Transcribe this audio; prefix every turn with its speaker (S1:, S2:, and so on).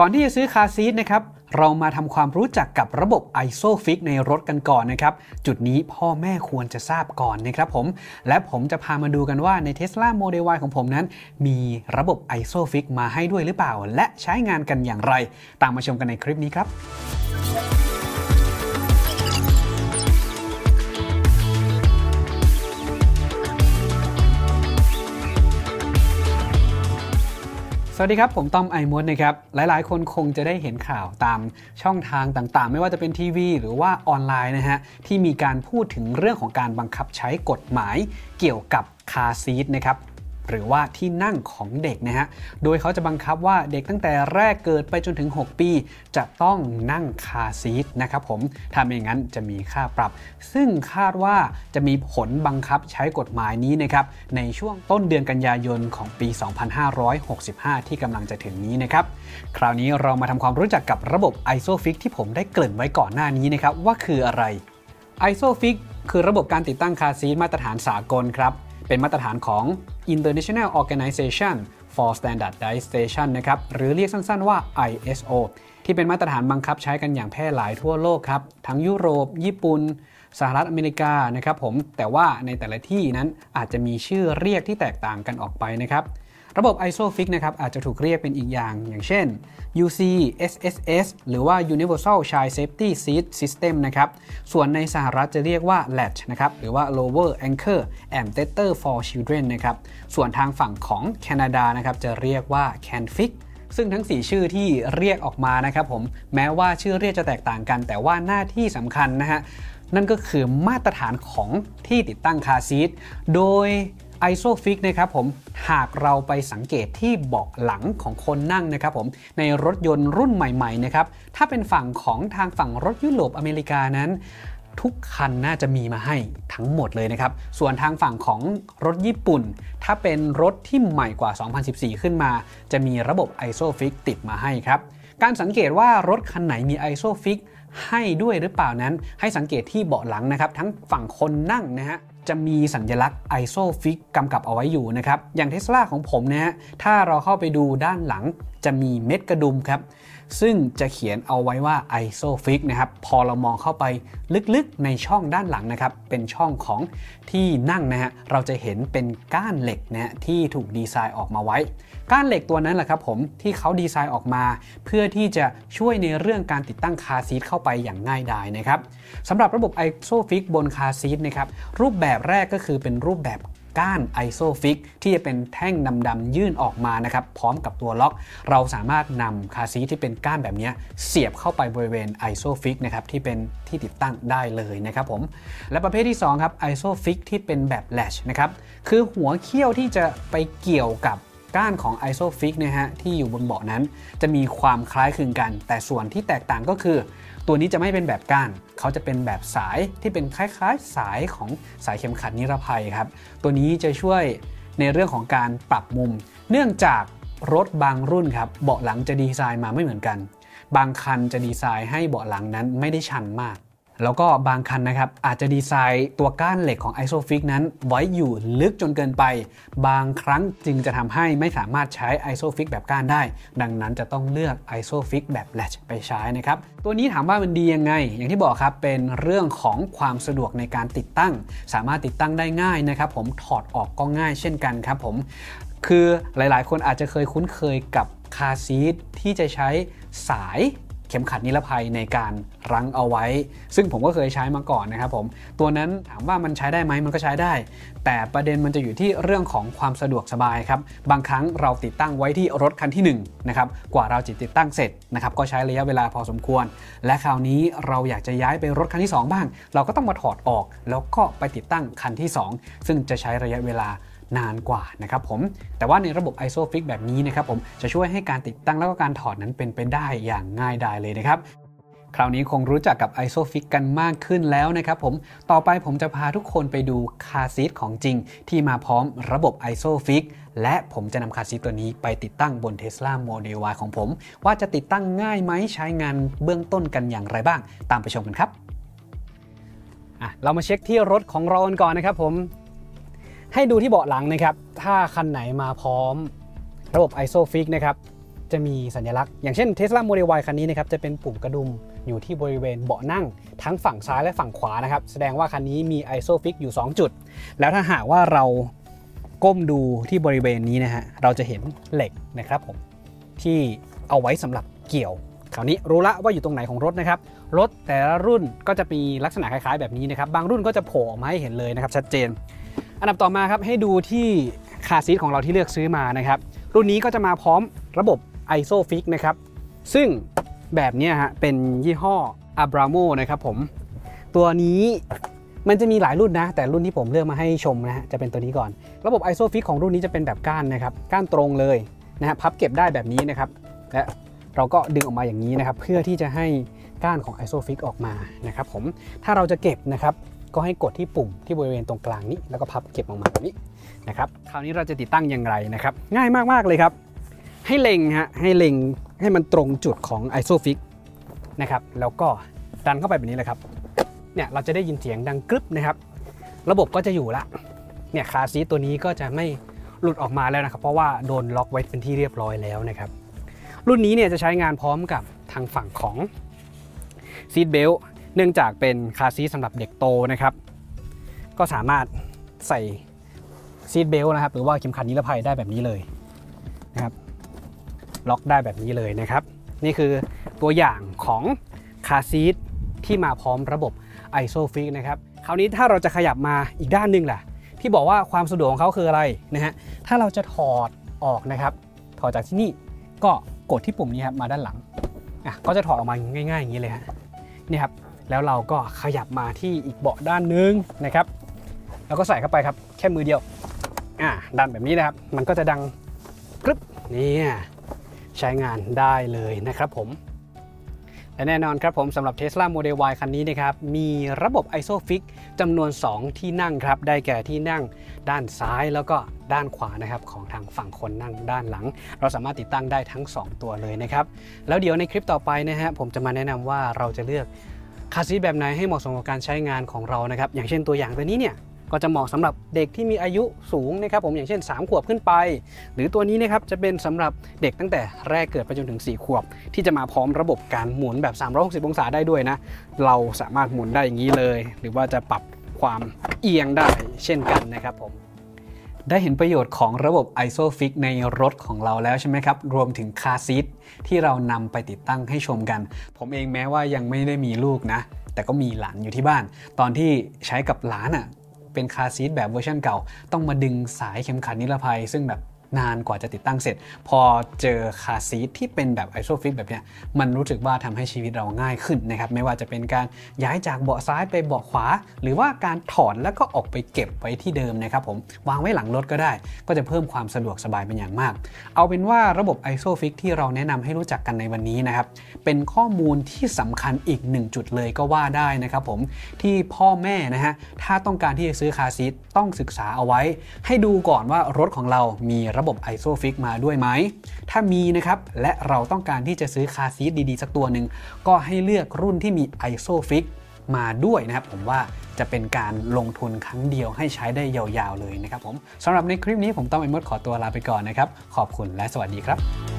S1: ก่อนที่จะซื้อคาซีทนะครับเรามาทำความรู้จักกับระบบ ISOFIX ในรถกันก่อนนะครับ จุดนี้พ่อแม่ควรจะทราบก่อนนะครับผม และผมจะพามาดูกันว่าใน Tesla Model Y ของผมนั้น มีระบบ ISOFIX มาให้ด้วยหรือเปล่า และใช้งานกันอย่างไร ตามมาชมกันในคลิปนี้ครับ สวัสดีครับ ผมต้อมไอมดนะครับ หลายๆ คนคงจะได้เห็นข่าวตามช่องทางต่างๆ ไม่ว่าจะเป็นทีวี หรือว่าออนไลน์นะฮะ ที่มีการพูดถึงเรื่องของการบังคับใช้กฎหมายเกี่ยวกับคาซีทนะครับ หรือว่าที่นั่งของเด็กนะฮะ โดยเขาจะบังคับว่าเด็กตั้งแต่แรกเกิดไปจนถึง 6 ปี จะต้องนั่งคาซีทนะครับผมถ้าไม่งั้นจะมีค่าปรับ ซึ่งคาดว่าจะมีผลบังคับใช้กฎหมายนี้นะครับในช่วงต้นเดือนกันยายนของปี 2565 ที่กำลังจะถึงนี้นะครับ คราวนี้เรามาทำความรู้จักกับระบบ ISOFIX ที่ผมได้เกริ่นไว้ก่อนหน้านี้นะครับว่าคืออะไร ISOFIX คือระบบการติดตั้งคาซีทมาตรฐานสากลครับ เป็นมาตรฐานของ International Organization for Standardization นะครับหรือเรียกสั้นๆว่า ISO ที่เป็นมาตรฐานบังคับใช้กันอย่างแพร่หลายทั่วโลกครับ ทั้งยุโรป ญี่ปุ่นสหรัฐอเมริกานะครับผมแต่ว่าในแต่ละที่นั้นอาจจะมีชื่อเรียกที่แตกต่างกันออกไปนะครับ ระบบ ISOFIX นะครับอาจจะถูกเรียกเป็นอีกอย่าง อย่างเช่น UC SSS หรือว่า Universal Child Safety Seat System นะครับส่วนในสหรัฐจะเรียกว่า Latch นะครับหรือว่า Lower Anchor and Tether for Children นะครับส่วนทางฝั่งของแคนาดานะครับจะเรียกว่า CanFix ซึ่งทั้ง 4 ชื่อที่เรียกออกมานะครับผมแม้ว่าชื่อเรียกจะแตกต่างกัน แต่ว่าหน้าที่สำคัญนะฮะนั่นก็คือมาตรฐานของที่ติดตั้งคาซีทโดย ISOFIX นะครับผมหากเราไปสังเกตที่เบาะหลังของคนนั่งนะครับผมในรถยนต์รุ่นใหม่ๆนะครับถ้าเป็นฝั่งของทางฝั่งรถยุโรปอเมริกานั้นทุกคันน่าจะมีมาให้ทั้งหมดเลยนะครับ ส่วนทางฝั่งของรถญี่ปุ่น ถ้าเป็นรถที่ใหม่กว่า 2014 ขึ้นมา จะมีระบบ ISOFIX ติดมาให้ครับ การสังเกตว่ารถคันไหนมี ISOFIX ให้ด้วยหรือเปล่านั้น ให้สังเกตที่เบาะหลังนะครับ ทั้งฝั่งคนนั่งนะฮะ จะมีสัญลักษณ์ ISOFIX กำกับเอาไว้อยู่นะครับ อย่างเทสลาของผมนะฮะ ถ้าเราเข้าไปดูด้านหลัง จะมีเม็ดกระดุมครับ ซึ่งจะเขียนเอาไว้ว่า ISOFIX นะครับ พอเรามองเข้าไปลึกๆในช่องด้านหลังนะครับ เป็นช่องของที่นั่งนะฮะ เราจะเห็นเป็นก้านเหล็กนะฮะที่ถูกดีไซน์ออกมาไว้ ก้านเหล็กตัวนั้นแหละครับผมที่เขาดีไซน์ออกมา เพื่อที่จะช่วยในเรื่องการติดตั้ง car seat เข้าไปอย่างง่ายดายนะครับสำหรับระบบ ISOFIX บน car seat นะครับ รูปแบบแรกก็คือเป็นรูปแบบ ก้าน ISOFIX ที่จะเป็นแท่งดำๆยื่นออกมานะครับพร้อมกับตัวล็อก เราสามารถนำ car seat ที่เป็นก้านแบบนี้เสียบเข้าไปบริเวณ ISOFIX นะครับที่เป็นที่ติดตั้งได้เลยนะครับผมและประเภทที่2ครับ ISOFIX ที่เป็นแบบ latch นะครับคือหัวเขี้ยวที่จะไปเกี่ยวกับ ก้านของ ISOFIX นะฮะที่อยู่บนเบาะนั้น จะมีความคล้ายคลึงกัน แต่ส่วนที่แตกต่างก็คือ ตัวนี้จะไม่เป็นแบบก้าน เขาจะเป็นแบบสายที่เป็นคล้ายๆ สายของสายเข็มขัดนิรภัยครับตัวนี้จะช่วยในเรื่องของการปรับมุม เนื่องจากรถบางรุ่นครับเบาะหลังจะดีไซน์มาไม่เหมือนกัน บางคันจะดีไซน์ให้เบาะหลังนั้นไม่ได้ชันมาก แล้วก็บางคันนะครับอาจจะดีไซน์ตัวก้านเหล็กของ ISOFIX นั้น ไว้อยู่ลึกจนเกินไป บางครั้งจึงจะทำให้ไม่สามารถใช้ ISOFIX แบบก้านได้ ดังนั้นจะต้องเลือก ISOFIX แบบ latch ไปใช้นะครับ ตัวนี้ถามว่ามันดียังไง อย่างที่บอกครับเป็นเรื่องของความสะดวกในการติดตั้ง สามารถติดตั้งได้ง่ายนะครับ ผมถอดออกก็ง่ายเช่นกันครับผมคือหลายๆ คนอาจจะเคยคุ้นเคยกับคาซีทที่จะใช้สาย เข็มขัดนิรภัยในการรั้งเอาไว้ ซึ่งผมก็เคยใช้มาก่อนนะครับผม ตัวนั้นถามว่ามันใช้ได้ไหมมันก็ใช้ได้ แต่ประเด็นมันจะอยู่ที่เรื่องของความสะดวกสบายครับ บางครั้งเราติดตั้งไว้ที่รถคันที่1นะครับ กว่าเราจะติดตั้งเสร็จนะครับ ก็ใช้ระยะเวลาพอสมควร และคราวนี้เราอยากจะย้ายไปรถคันที่ 2 บ้าง เราก็ต้องมาถอดออก แล้วก็ไปติดตั้งคันที่ 2 ซึ่งจะใช้ระยะเวลา นานกว่านะครับผม แต่ว่าในระบบ ISOFIX แบบนี้นะครับผมจะช่วยให้การติดตั้งแล้วก็การถอดนั้นเป็นไปได้อย่างง่ายดายเลยนะครับคราวนี้คงรู้จักกับ ISOFIX กันมากขึ้นแล้วนะครับผม ต่อไปผมจะพาทุกคนไปดูคาซีทของจริง ที่มาพร้อมระบบ ISOFIX และผมจะนำคาซีทตัวนี้ไปติดตั้งบน Tesla Model Y ของผม ว่าจะติดตั้งง่ายไหมใช้งานเบื้องต้นกันอย่างไรบ้าง ตามไปชมกันครับ เรามาเช็คที่รถของเรากันก่อนนะครับผม ให้ดูที่เบาะหลังนะครับ ถ้าคันไหนมาพร้อม ระบบ ISOFIX นะครับ จะมีสัญลักษณ์ อย่างเช่น Tesla Model Y คันนี้นะครับ จะเป็นปุ่มกระดุมอยู่ที่บริเวณเบาะนั่ง ทั้งฝั่งซ้ายและฝั่งขวานะครับ แสดงว่าคันนี้มี ISOFIX อยู่ 2 จุด แล้วถ้าหากว่าเราก้มดูที่บริเวณนี้นะฮะ เราจะเห็นเหล็กนะครับผมที่เอาไว้สำหรับเกี่ยวคราวนี้รู้ละว่าอยู่ตรงไหนของรถนะครับ รถแต่ละรุ่นก็จะมีลักษณะคล้ายๆแบบนี้นะครับ บางรุ่นก็จะโผล่ออกมาให้เห็นเลยนะครับชัดเจน อันดับต่อมาครับให้ดูที่คาซีทของเราที่เลือกซื้อมานะครับ รุ่นนี้ก็จะมาพร้อมระบบ ISOFIX นะครับ ซึ่งแบบนี้ฮะเป็นยี่ห้อ Abramo นะครับผม ตัวนี้มันจะมีหลายรุ่นนะ แต่รุ่นที่ผมเลือกมาให้ชมนะฮะจะเป็นตัวนี้ก่อน ระบบ ISOFIX ของรุ่นนี้จะเป็นแบบก้านนะครับ ก้านตรงเลยนะฮะพับเก็บได้แบบนี้นะครับ และเราก็ดึงออกมาอย่างนี้นะครับ เพื่อที่จะให้ก้านของ ISOFIX ออกมานะครับผมถ้าเราจะเก็บนะครับ ก็ให้กดที่ปุ่มที่บริเวณตรงกลางนี้ แล้วก็พับเก็บออกมาแบบนี้นะครับคราวนี้เราจะติดตั้งอย่างไรนะครับ ง่ายมากๆเลยครับ ให้เล็งฮะให้เล็งให้มันตรงจุดของ ISOFIX นะครับแล้วก็ดันเข้าไปแบบนี้เลยครับเนี่ยเราจะได้ยินเสียงดังกรึบนะครับ ระบบก็จะอยู่ละเนี่ย car seat ตัวนี้ก็จะไม่หลุดออกมาแล้วนะครับ เพราะว่าโดนล็อกไว้เป็นที่เรียบร้อยแล้วนะครับ รุ่นนี้เนี่ยจะใช้งานพร้อมกับทางฝั่งของ seat belt เนื่องจากเป็น car seat สำหรับเด็กโตนะครับ ก็สามารถใส่ seat belt นะครับ หรือว่าเข็มขัดนิรภัยได้แบบนี้เลยนะครับ ล็อกได้แบบนี้เลยนะครับ นี่คือตัวอย่างของคาซีทที่มาพร้อมระบบ ISOFIX นะครับ คราวนี้ถ้าเราจะขยับมาอีกด้านหนึงแหละที่บอกว่าความสะดวกของเขาคืออะไรนะฮะ ถ้าเราจะถอดออกนะครับ ถอดจากที่นี่ก็กดที่ปุ่มนี้ครับมาด้านหลัง อะ ก็จะถอดออกมาง่ายๆอย่างนี้เลยฮะ นี่ครับ แล้วเราก็ขยับมาที่อีกเบาะด้านนึงนะครับ แล้วก็ใส่เข้าไปครับ แค่มือเดียวอ่าดันแบบนี้นะครับ มันก็จะดังกรึบเนี่ยใช้งานได้เลยนะครับผมและแน่นอนครับผมสำหรับ Tesla Model Y คันนี้นะครับ มีระบบ ISOFIX จำนวน 2 ที่นั่งครับ ได้แก่ที่นั่งด้านซ้ายแล้วก็ด้านขวานะครับ ของทางฝั่งคนนั่งด้านหลัง เราสามารถติดตั้งได้ทั้ง 2 ตัวเลยนะครับ แล้วเดี๋ยวในคลิปต่อไปนะฮะผมจะมาแนะนำว่าเราจะเลือก คาซีทแบบไหนให้เหมาะสมกับการใช้งานของเรานะครับ อย่างเช่นตัวอย่างตัวนี้เนี่ยก็จะเหมาะสำหรับเด็กที่มีอายุสูงนะครับผมอย่างเช่น 3 ขวบขึ้นไป หรือตัวนี้นะครับจะเป็นสำหรับเด็กตั้งแต่แรกเกิดไปจนถึง 4 ขวบ ที่จะมาพร้อมระบบการหมุนแบบ 360 องศาได้ด้วยนะ เราสามารถหมุนได้อย่างนี้เลย หรือว่าจะปรับความเอียงได้เช่นกันนะครับผม ได้เห็นประโยชน์ของระบบ ISOFIX ในรถของเราแล้วใช่ไหมครับ รวมถึงคาซีทที่เรานำไปติดตั้งให้ชมกัน ผมเองแม้ว่ายังไม่ได้มีลูกนะ แต่ก็มีหลานอยู่ที่บ้าน ตอนที่ใช้กับหลานอะเป็น car seat แบบเวอร์ชันเก่า ต้องมาดึงสายเข็มขัดนิรภัย ซึ่งแบบ นานกว่าจะติดตั้งเสร็จ พอเจอ car seat ที่เป็นแบบ ISOFIX แบบเนี้ยมันรู้สึกว่าทำให้ชีวิตเราง่ายขึ้นนะครับ ไม่ว่าจะเป็นการย้ายจากเบาะซ้ายไปเบาะขวา หรือว่าการถอดแล้วก็ออกไปเก็บไว้ที่เดิมนะครับผมวางไว้หลังรถก็ได้ ก็จะเพิ่มความสะดวกสบายเป็นอย่างมาก เอาเป็นว่าระบบ ISOFIX ที่เราแนะนำให้รู้จักกันในวันนี้นะครับเป็นข้อมูลที่สำคัญอีกหนึ่งจุดเลยก็ว่าได้นะครับผมที่พ่อแม่นะฮะถ้าต้องการที่จะซื้อคาซีทต้องศึกษาเอาไว้ ให้ดูก่อนว่ารถของเรามีระบบ ISOFIX มาด้วยไหม ถ้ามีนะครับ และเราต้องการที่จะซื้อคาซีทดีๆ สักตัวหนึ่ง ก็ให้เลือกรุ่นที่มี ISOFIX มาด้วยนะครับ ผมว่าจะเป็นการลงทุนครั้งเดียวให้ใช้ได้ยาวๆเลยนะครับผมสำหรับในคลิปนี้ผมต้องไอมดขอตัวลาไปก่อนนะครับ ขอบคุณและสวัสดีครับ